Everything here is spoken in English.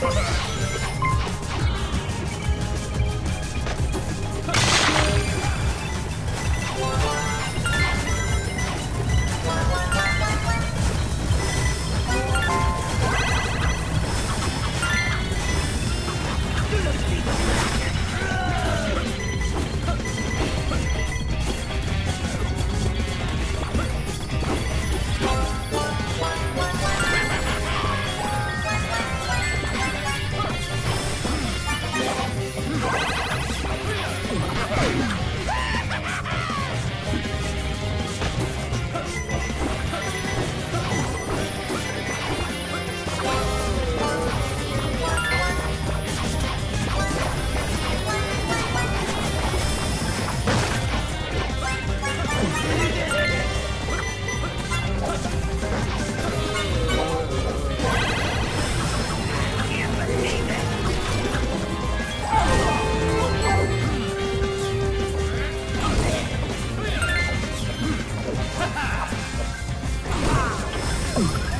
Ha ha ha! Come on.